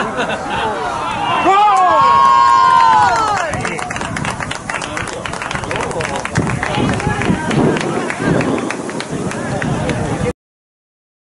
ゴール